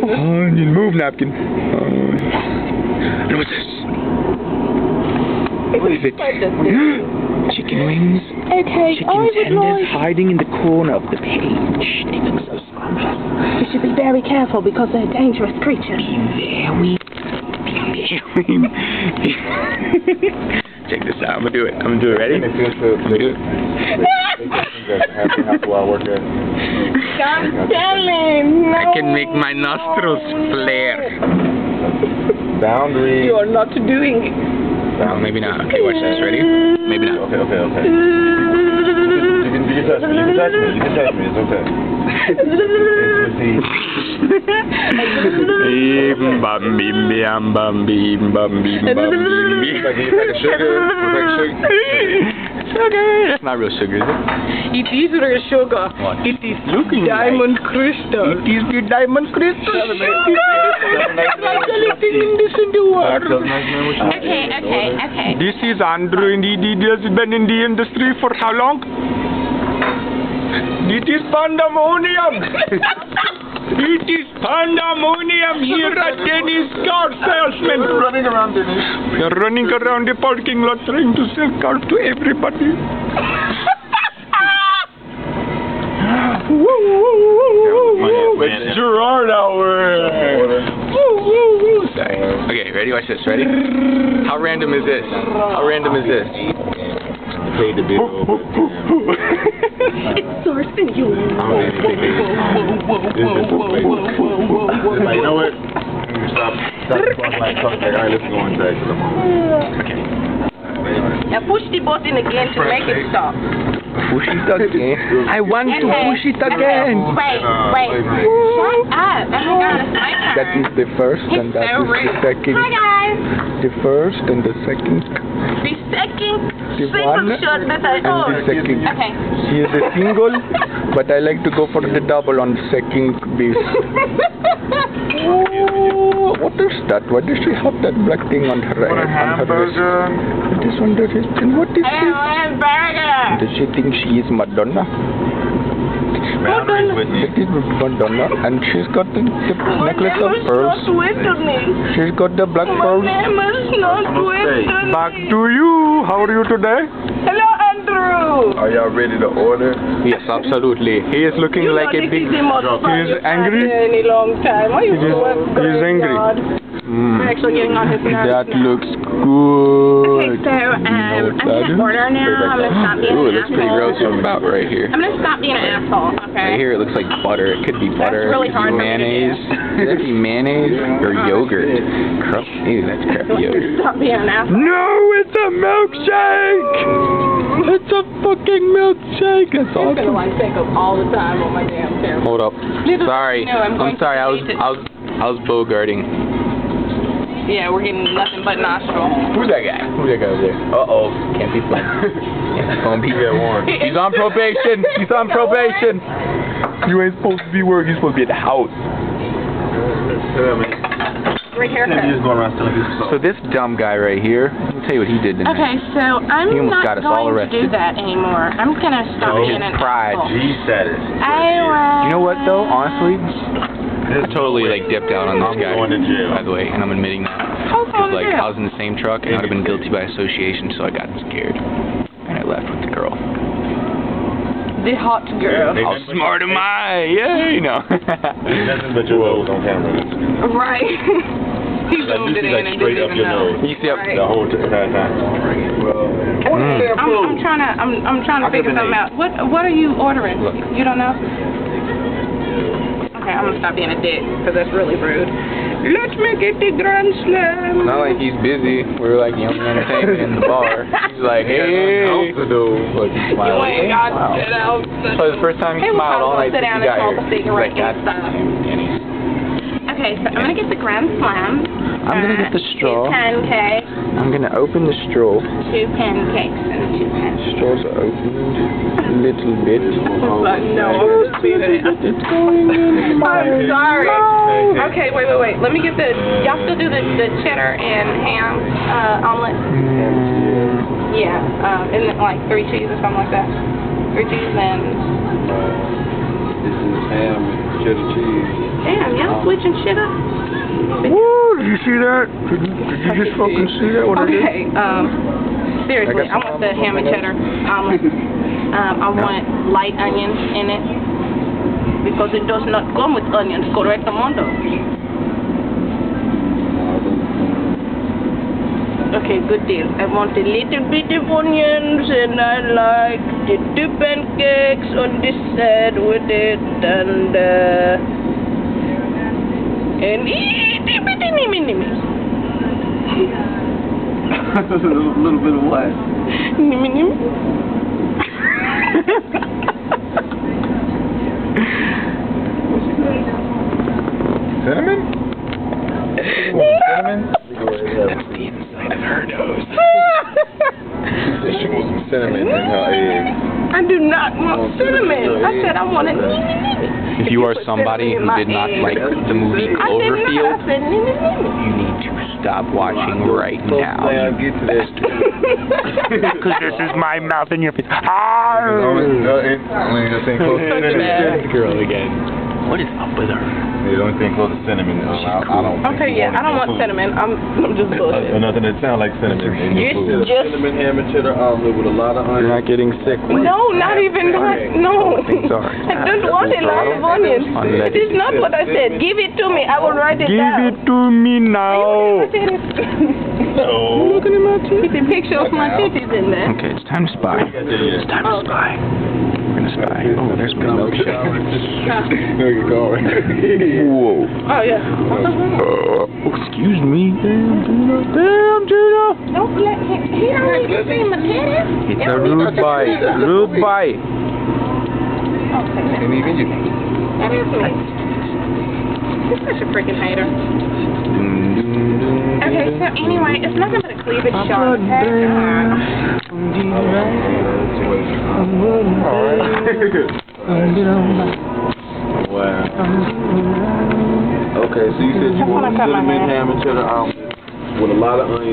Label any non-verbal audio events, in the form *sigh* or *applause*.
goodness. Onion, move napkin. Uh, what's this? What is it? Chicken wings. Okay, Chicken I would tenders like... hiding in the corner of the page. They look so scrumptious. You should be very careful because they're dangerous creatures. Very, very. Check this out. I'm gonna do it. I'm gonna do it. Ready? I'm gonna do it. God damn I can make my nostrils flare. Boundary. You are not doing it. Oh, maybe not. Okay, watch this. Ready? Maybe not. Okay, okay, okay. You can, you can touch me. You can touch me. You can touch me. It's okay. Bim bam bim bam bam bim bam bim bam bim It's like, it's like a sugar. It's like sugar. Sugar. It's not real sugar, is it? It is real sugar. What? It is Looking diamond crystal. It is the diamond crystal Seven, eight. sugar. Seven, eight. Like anything in this in the world. Okay, okay, okay. This is Andrew and he has been in the industry for how long? It is pandemonium. it is pandemonium here at Dennis Car Salesman. running around Dennis. We are running around the parking lot trying to sell cars to everybody. Woo, woo, woo, woo. It's Gerard hour. Woo, woo, woo. Sorry. Okay, ready? Watch this. Ready? How random is this? How random is this? Paid the bill. It's source and you. You know what? Stop. Stop talking like, all right, let's go inside for the moment. Now push the button again to make it stop. Push it again. *laughs* I want to Okay, push it again. Wait, wait. wait, wait. Shut up. Oh my god, it's my turn. That is the first and that so is the second. Hi guys. The first and the second The second The one shot that I and the second. Okay. She is a single, but I like to go for the double on the second base. *laughs* What is that? Why does she have that black thing on her Want a on her wrist? hamburger? What is under his chin? What is I this? want a burger. Does she think she is Madonna? Boundaries with me. Madonna, and she's got the, the My necklace name of is pearls. not with me. She's got the black My pearls. name is not with. Back to you. How are you today? Hello, Andrew. Are y'all ready to order? Yes, absolutely. He is looking You like know a this big. is the most He is angry? in a long time. Are you He is- he is angry. Mm. We're actually getting on his nerves That now. looks Okay, good. so um, I'm gonna order now. I'm gonna stop being *gasps* Ooh, an it looks pretty asshole. gross about right here. I'm gonna stop being an asshole. Okay. Right here it looks like butter. It could be butter. really it could hard be for me mayonnaise. Could that be mayonnaise or yogurt? Crap. Ew, that's crappy yogurt. *laughs* Stop being an asshole. No, it's a milkshake! It's a fucking milkshake. That's It's gonna awesome. like take up all the time on my damn camera. Hold up. Sorry. No, I'm I'm sorry. I was. I was I was bogarting. Yeah, we're getting nothing but nostril. Who's that guy? Who's that guy over there? Uh oh. Can't be fun. *laughs* Can't be fun. He Yeah, Warren. He's on probation. He's on probation. *laughs* You ain't supposed to be working. You're supposed to be at the house. Great haircut. just going around stealing people's stuff. So this dumb guy right here, let me tell you what he did to me. Okay, so I'm He almost not got us all going to do that anymore. I'm gonna stop Oh, being his an pride. asshole. G status. I will. You know what though? Honestly, I totally like dipped out on this I'm guy. going to jail. By the way, and I'm admitting that. Because like to I was in the same truck and I'd have been guilty by association, so I got scared and I left with the girl. The hot girl. They- How smart am I? Yeah, Yay! No. Nothing but your nose on camera. Right. *laughs* he Like, zoomed you it see, in like, and straight didn't up even your know. nose. you see, Right. The whole entire time. Mm. I'm, I'm trying to. I'm. I'm trying to I'll figure something an out. What What are you ordering? Look. You don't know? Okay, I'm gonna stop being a dick because that's really rude. Let me get the grand slam. Not like he's busy. We're like young entertainment in the bar. He's like, *laughs* hey. to do. Look, he's You smiling. ain't got Wow. to. So the first time he Hey, smiled all probably night sit down he and got smoke here. a cigarette He's like, and "God stuff." damn, Denny's." Okay, so I'm gonna get the Grand Slam. I'm gonna get the straw. Two pancakes, I'm gonna open the straw. two pancakes, and two pancakes. Straws are opened a little bit. *laughs* But no, I'm just being an It's going in I'm sorry. mouth. Okay, wait, wait, wait. Let me get the. Y'all still do the, the cheddar and ham uh, omelet? Mm, Yeah. Um, isn't it like three cheese or something like that? Three cheese and This is ham, cheddar cheese. Damn, y'all switching shit up. Woo! Did you see that? Did you, did you just fucking see that? What I? Okay, um, seriously, I want the ham and cheddar omelet. *laughs* Um, I want light onions in it because it does not come with onions, correct, Amondo? Okay, good deal. I want a little bit of onions and I like the two pancakes on this side with it and uh and itty bitty nimmy nimmy. a little bit of what? *laughs* Nimmy nimmy. Cinnamon? Cinnamon? That's the inside of her nose. She wants some cinnamon in her egg. I do not want cinnamon. I said I want it. nimmy nimmy. If you are somebody who did not egg. like the movie I did. I Cloverfield, said nimmy nimmy. you need to stop watching right Close now. down, get to that. *laughs* Because this is my mouth in your face. As long as, uh, it- only the thing close to cinnamon. girl again. What is up with her? Yeah, the only thing close to cinnamon. Uh, I, I don't. think Okay, yeah, I don't want food. cinnamon. I'm, I'm just Uh, nothing that sounds like cinnamon in your food. It's just cinnamon ham and cheddar omelet with a lot of onions. You're not getting sick. no, not even that. No, Sorry. *laughs* I don't want a lot of onions. It is not what I said. Give it to me. I will write it Give down. Give it to me now. No. You looking *laughs* at my titties. It's a picture of my titties in there. Okay, it's time to spy. It's time to spy. We're gonna spy. Oh, there's my milkshake. No, *laughs* *laughs* you call it. Whoa. Oh yeah. Uh, excuse me. Damn, Gina. Damn, Gina. Don't let him. He don't even see my titties. It's a rude bite. Rude bite. Okay, And even you. that is me. You're such a freaking hater. Doom, doom, doom, Okay, so anyway, it's nothing but a cleavage shot. Okay. Wow. Okay, so you said you wanna want cut my cinnamon ham and cheddar omelet with a lot of onions.